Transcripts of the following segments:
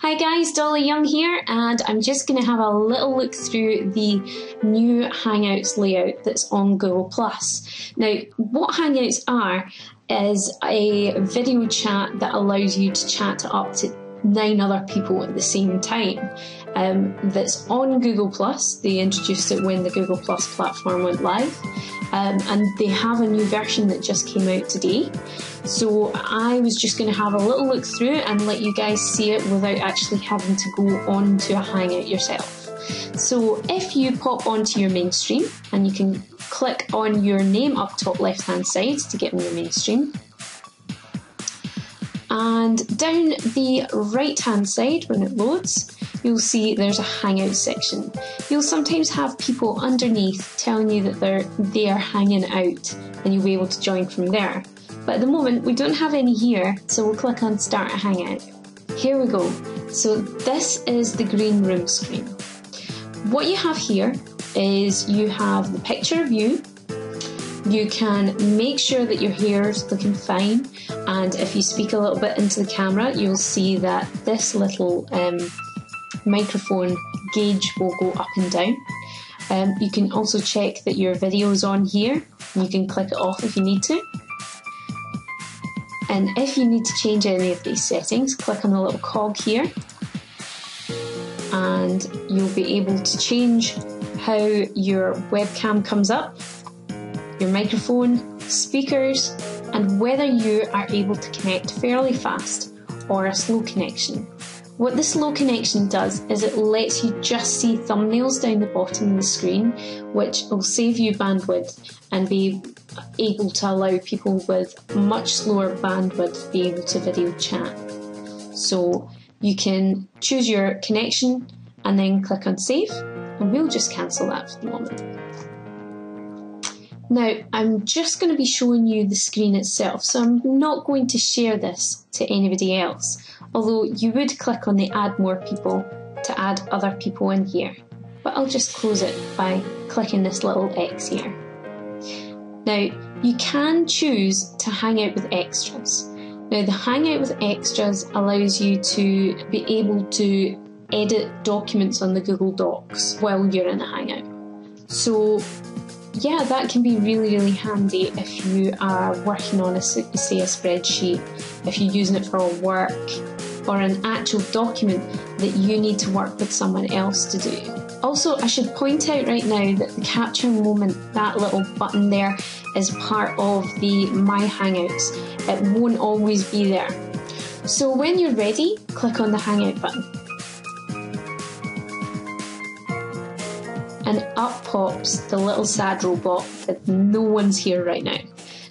Hi guys, Dolidh Young here, and I'm just going to have a little look through the new Hangouts layout that's on Google+. Now, what Hangouts are is a video chat that allows you to chat to up to nine other people at the same time. Um, that's on Google Plus. They introduced it when the Google Plus platform went live, um, and they have a new version that just came out today. So I was just going to have a little look through and let you guys see it without actually having to go on to a Hangout yourself. So if you pop onto your main stream and you can click on your name up top left hand side to get on your main stream. And down the right hand side when it loads, you'll see there's a hangout section. You'll sometimes have people underneath telling you that they're they are hanging out and you'll be able to join from there. But at the moment we don't have any here, so we'll click on start a hangout. Here we go. So this is the green room screen. What you have here is you have the picture of you. Can make sure that your hair is looking fine, and if you speak a little bit into the camera, you'll see that this little um, microphone gauge will go up and down. Um, you can also check that your video is on here, you can click it off if you need to. And if you need to change any of these settings, click on the little cog here and you'll be able to change how your webcam comes up, your microphone, speakers, and whether you are able to connect fairly fast or a slow connection. What the slow connection does is it lets you just see thumbnails down the bottom of the screen, which will save you bandwidth and be able to allow people with much slower bandwidth be able to video chat. So you can choose your connection and then click on save and we'll just cancel that for the moment. Now I'm just going to be showing you the screen itself so I'm not going to share this to anybody else although you would click on the add more people to add other people in here but I'll just close it by clicking this little X here. Now you can choose to hang out with extras. Now the Hangout with Extras allows you to be able to edit documents on the Google Docs while you're in a Hangout. So yeah, that can be really, really handy if you are working on a, say, a spreadsheet, if you're using it for work, or an actual document that you need to work with someone else to do. Also, I should point out right now that the capture moment, that little button there, is part of the My Hangouts. It won't always be there. So when you're ready, click on the Hangout button. And up pops the little sad robot that no one's here right now.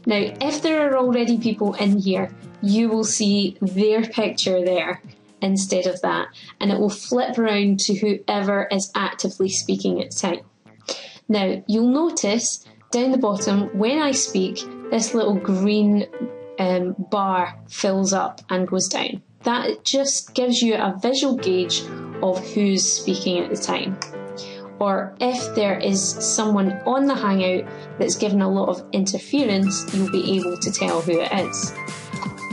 Now, if there are already people in here, you will see their picture there instead of that, and it will flip around to whoever is actively speaking at the time. Now, you'll notice down the bottom, when I speak, this little green um, bar fills up and goes down. That just gives you a visual gauge of who's speaking at the time. Or if there is someone on the Hangout that's given a lot of interference, you'll be able to tell who it is.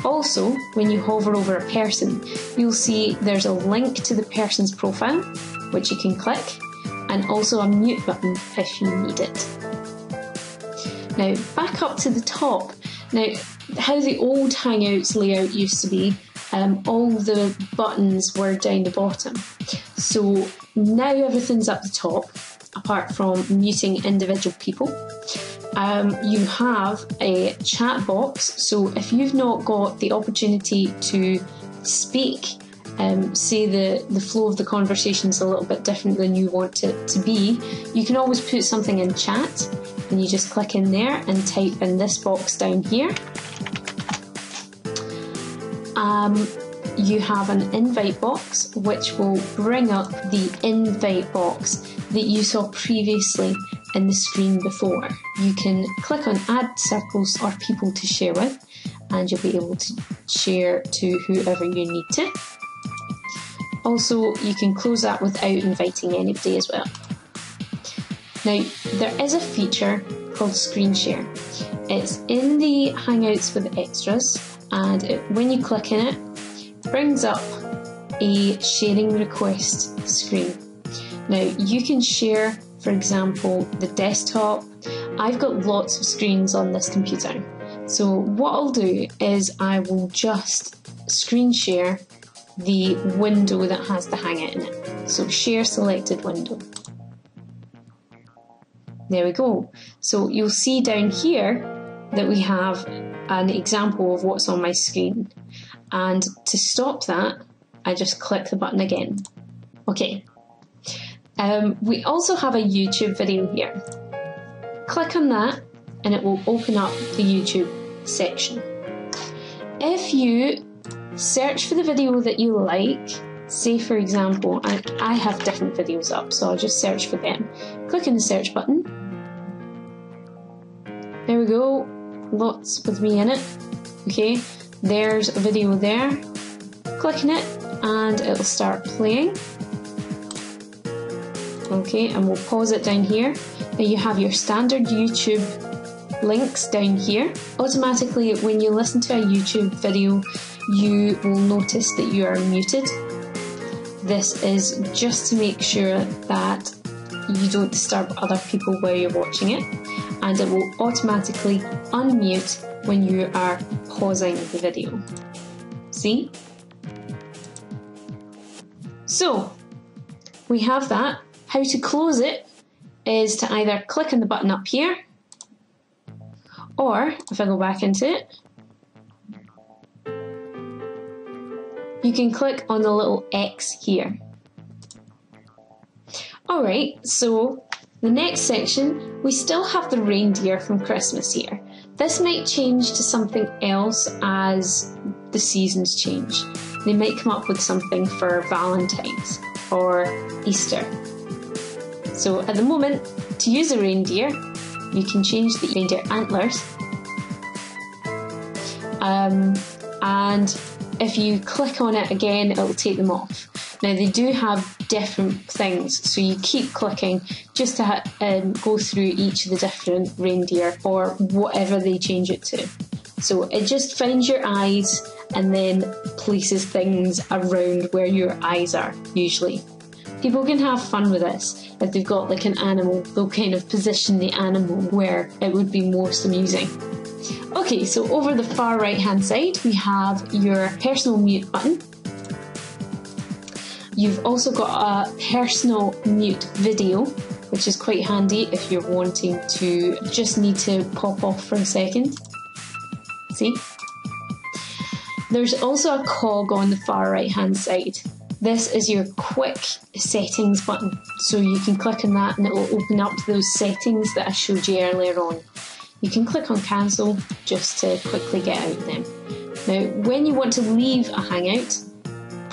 Also, when you hover over a person, you'll see there's a link to the person's profile, which you can click, and also a mute button if you need it. Now, back up to the top. Now, how the old Hangouts layout used to be, um, all the buttons were down the bottom. So now everything's at the top, apart from muting individual people. Um, you have a chat box, so if you've not got the opportunity to speak, um, say the, the flow of the conversation is a little bit different than you want it to be, you can always put something in chat and you just click in there and type in this box down here. Um, you have an invite box which will bring up the invite box that you saw previously in the screen before. You can click on add circles or people to share with and you'll be able to share to whoever you need to. Also, you can close that without inviting anybody as well. Now, there is a feature called Screen Share. It's in the Hangouts with Extras, and it, when you click in it, it brings up a sharing request screen. Now you can share, for example, the desktop. I've got lots of screens on this computer. So what I'll do is I will just screen share the window that has the Hangout in it. So share selected window. There we go. So you'll see down here that we have an example of what's on my screen. And to stop that, I just click the button again. Okay. Um, we also have a YouTube video here. Click on that and it will open up the YouTube section. If you search for the video that you like, say for example, I, I have different videos up, so I'll just search for them. Click on the search button. There we go, lots with me in it. Okay, there's a video there. Click on it and it'll start playing. Okay, and we'll pause it down here. Now you have your standard YouTube links down here. Automatically, when you listen to a YouTube video, you will notice that you are muted. This is just to make sure that you don't disturb other people while you're watching it, and it will automatically unmute when you are pausing the video. See? So, we have that. How to close it is to either click on the button up here, or if I go back into it, you can click on the little X here. Alright, so the next section, we still have the reindeer from Christmas here. This might change to something else as the seasons change. They might come up with something for Valentine's or Easter. So at the moment, to use a reindeer, you can change the reindeer antlers. Um, and if you click on it again, it will take them off. Now they do have different things, so you keep clicking just to um, go through each of the different reindeer or whatever they change it to. So it just finds your eyes and then places things around where your eyes are, usually. People can have fun with this. If they've got like an animal, they'll kind of position the animal where it would be most amusing. Okay, so over the far right hand side, we have your personal mute button. You've also got a personal mute video, which is quite handy if you're wanting to just need to pop off for a second. See? There's also a cog on the far right hand side. This is your quick settings button, so you can click on that and it will open up those settings that I showed you earlier on. You can click on cancel just to quickly get out them. Now, when you want to leave a Hangout,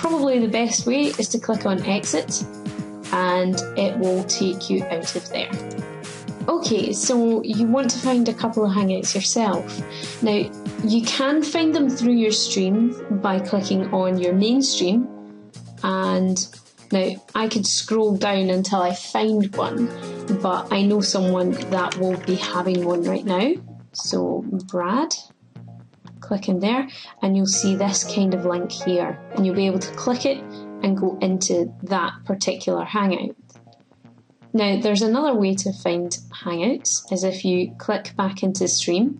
probably the best way is to click on exit and it will take you out of there. Okay, so you want to find a couple of Hangouts yourself. Now, you can find them through your stream by clicking on your main stream and now I could scroll down until I find one but I know someone that will be having one right now. So, Brad, click in there, and you'll see this kind of link here, and you'll be able to click it and go into that particular Hangout. Now, there's another way to find Hangouts, is if you click back into Stream.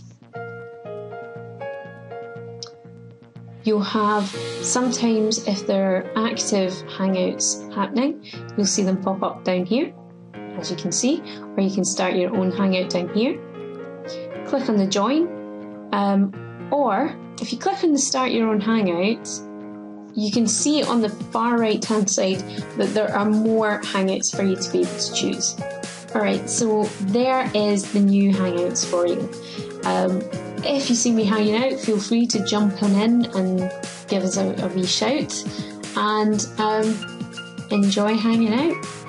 You'll have sometimes, if there are active Hangouts happening, you'll see them pop up down here as you can see, or you can start your own Hangout down here. Click on the join, um, or if you click on the start your own Hangout, you can see on the far right hand side that there are more Hangouts for you to be able to choose. Alright, so there is the new Hangouts for you. Um, if you see me hanging out, feel free to jump on in and give us a, a wee shout and um, enjoy hanging out.